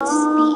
Speak.